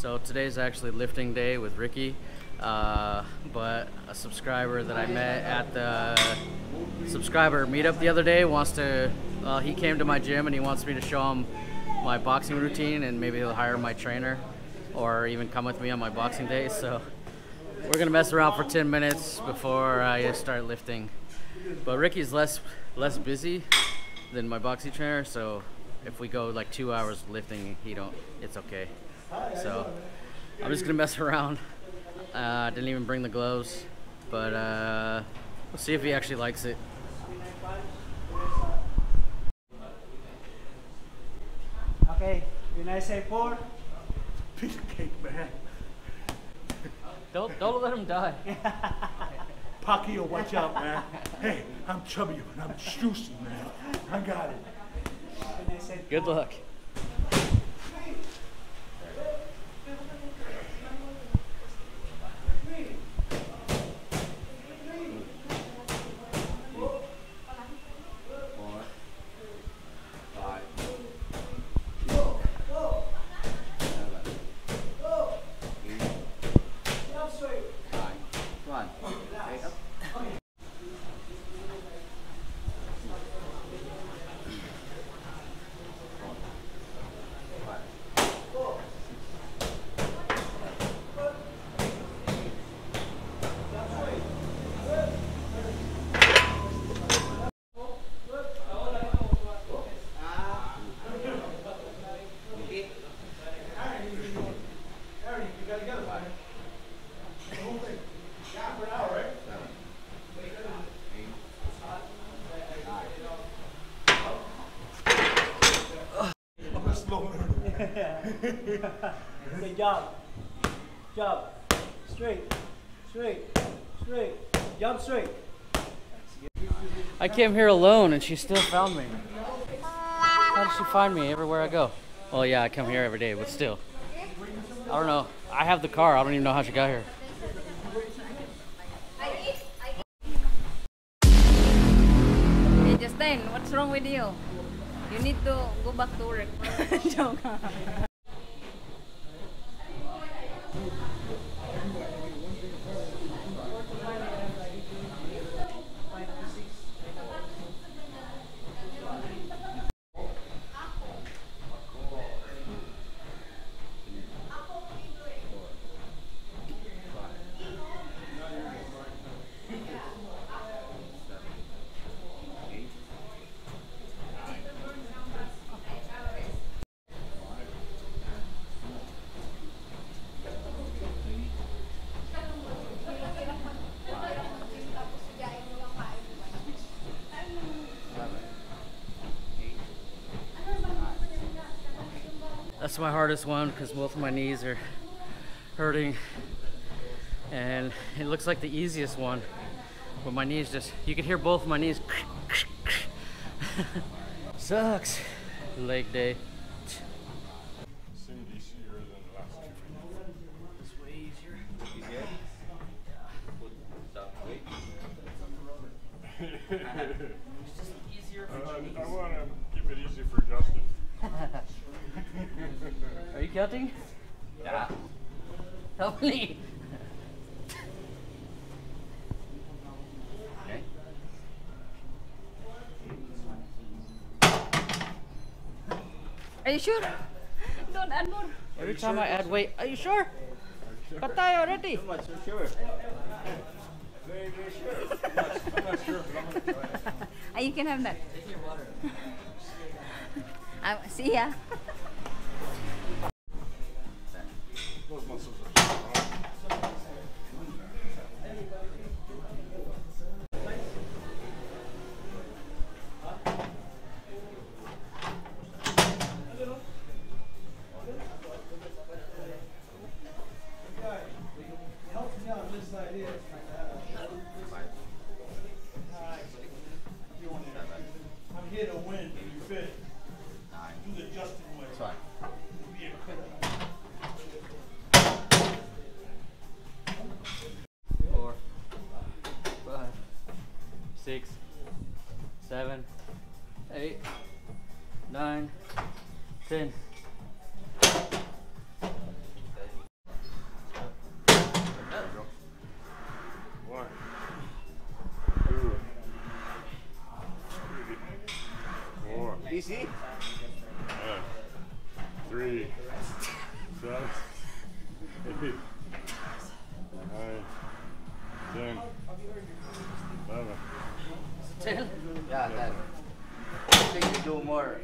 So today's actually lifting day with Ricky, uh, but a subscriber that I met at the subscriber meetup the other day wants to. Uh, he came to my gym and he wants me to show him my boxing routine and maybe he'll hire my trainer or even come with me on my boxing day. So we're gonna mess around for 10 minutes before I start lifting. But Ricky's less less busy than my boxing trainer, so if we go like two hours lifting, he don't. It's okay. So I'm just gonna mess around. Uh, didn't even bring the gloves, but uh, we'll see if he actually likes it. Okay, when I say four, Piece of cake, man. Don't don't let him die. Pacquiao, watch out, man. Hey, I'm chubby and I'm juicy, man. I got it. when I say Good luck. I'm a slow learner. Good job, job, straight, straight, straight, jump straight. I came here alone and she still found me. How did she find me everywhere I go? Well, yeah, I come here every day, but still. I don't know. I have the car. I don't even know how she got here. Hey Justin, what's wrong with you? You need to go back to work. Joke. That's my hardest one because both of my knees are hurting. And it looks like the easiest one. But my knees just, you can hear both of my knees. Sucks. Leg day. Seemed easier than the last two. It's way easier. Just easier for your I want to keep it easy for Justin. Are you counting? Yeah. Help me. Okay. Are you sure? Don't add more. Every time I add weight, are you sure? Patay already. Ah, you can have that. Ah, see ya. Easy. Nine, three, seven, eight, nine, ten, eleven. Ten. Yeah. I think you do. More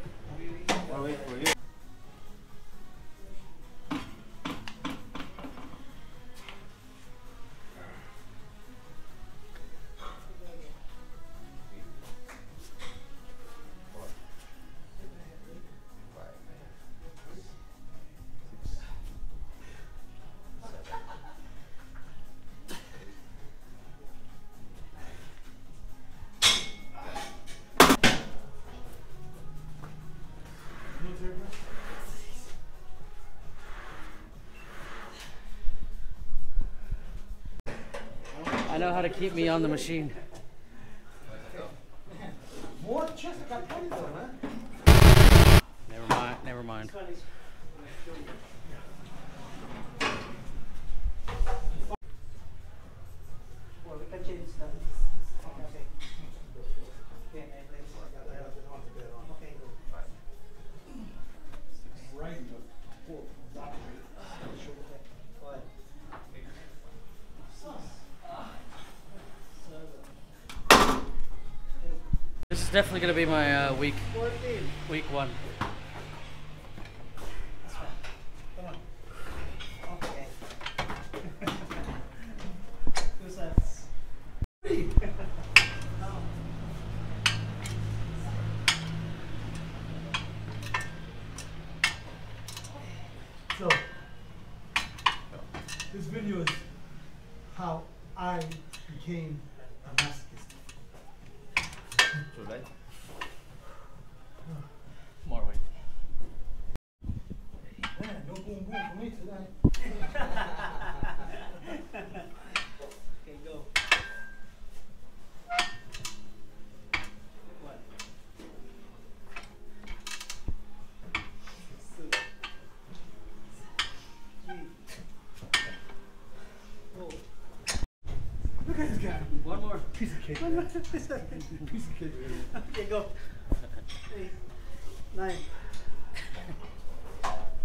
I know how to keep me on the machine. More chest. I got plenty though, man. Never mind. Never mind. Well, we can change that. Okay. Okay, man, let's- Okay, go. What? This is definitely gonna be my uh, week week one. Come on. Okay. Two sets. So, this video is how I became a masochist. Should I? More weight. Man, no me today. Okay, go. One. Two. Three. Four. Look at this guy. One more. Piece of cake. Piece of cake. Okay, go. Eight. Nine.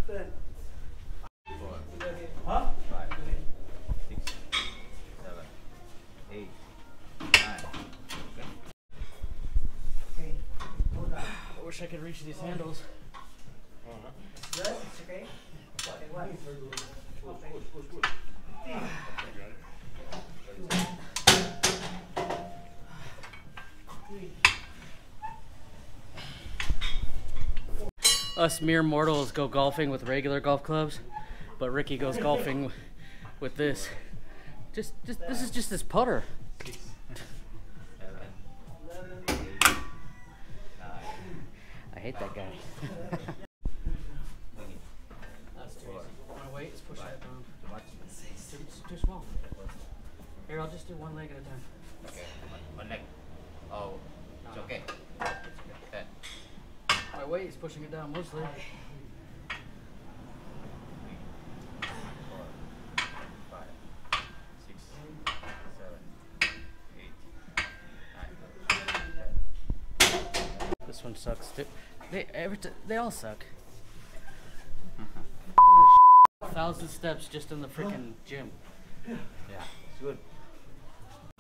Ten. Four, Okay. Huh? five, six, seven, eight, nine. Okay. Okay. Hold on. I wish I could reach these handles. Us mere mortals go golfing with regular golf clubs, but Ricky goes golfing with this. Just, just this is just this putter. Hate that guy. That's too easy. My weight is pushing Five. it down. Too? It's too, too small. Here, I'll just do one leg at a time. Okay, one, one leg. Oh, it's okay. Ten. My weight is pushing it down mostly. four, five, six, seven, eight, nine, This one sucks too. They every t- they all suck. Thousand steps just in the freaking gym. Yeah, it's good.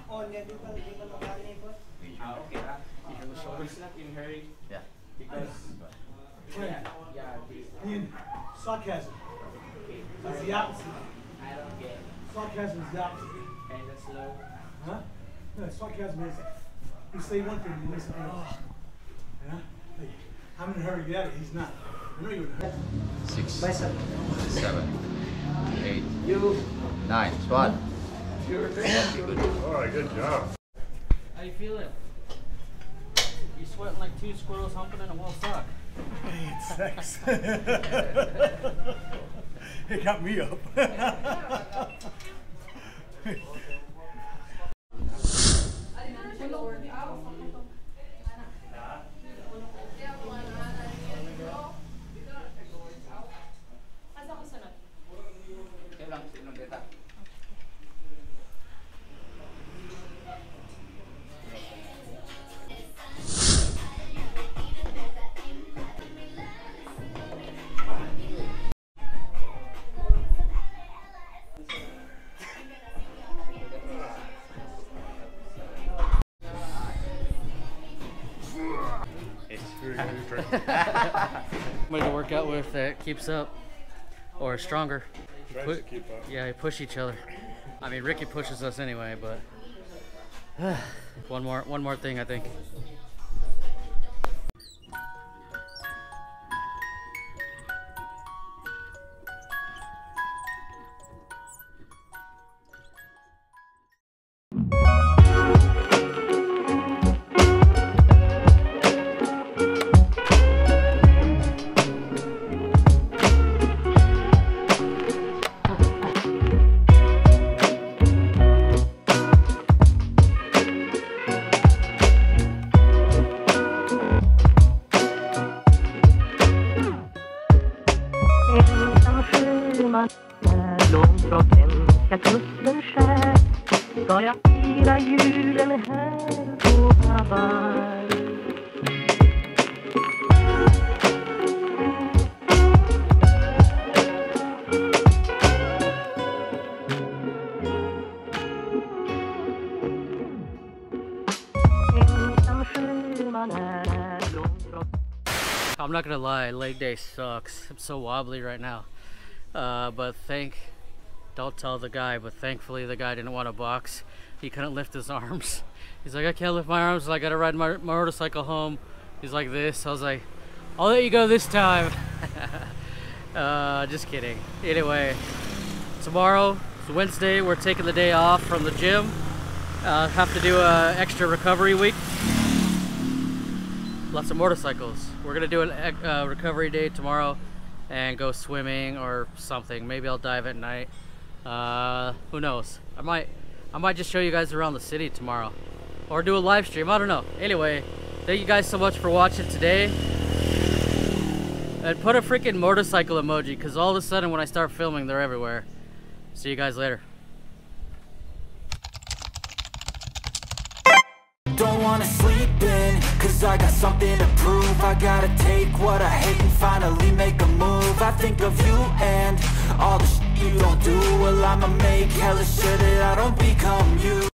Oh, hindi di ba di ba nakalimot? Ah, okay ha. Even the shoulders. It's not in hurry Yeah. because Friend, yeah, the, Ian, sarcasm is the opposite. I don't get Sarcasm is the opposite. kind of slow. Huh? No, sarcasm is you say one thing, you listen to another. Yeah? Like, I'm in a hurry get it. He's not. I know you're in a hurry. Six, Bicep. seven, eight, You. nine. Squat. You're very good. All right, good job. How you feeling? You sweating like two squirrels humping in a wool sock. It's sex. it got me up. Somebody to work out with that keeps up or stronger. Tries Pu- to keep up. Yeah, they push each other. I mean, Ricky pushes us anyway, but one more, one more thing, I think. I'm not gonna lie, leg day sucks. I'm so wobbly right now. Uh, but thank, don't tell the guy, but thankfully the guy didn't want to box. He couldn't lift his arms. He's like, I can't lift my arms. I gotta ride my motorcycle home. He's like this. I was like, I'll let you go this time. uh, just kidding. Anyway, tomorrow, it's Wednesday. We're taking the day off from the gym. Uh, have to do a extra recovery week lots of motorcycles. We're gonna do a uh, recovery day tomorrow and go swimming or something. Maybe I'll dive at night. Uh, who knows? I might, I might just show you guys around the city tomorrow, or do a live stream. I don't know. Anyway, thank you guys so much for watching today. And put a freaking motorcycle emoji, cause all of a sudden when I start filming, they're everywhere. See you guys later. Don't wanna sleep in, cause I got something to prove I gotta take what I hate and finally make a move I think of you and all the shit you don't do. Well I'ma make hella sure that I don't become you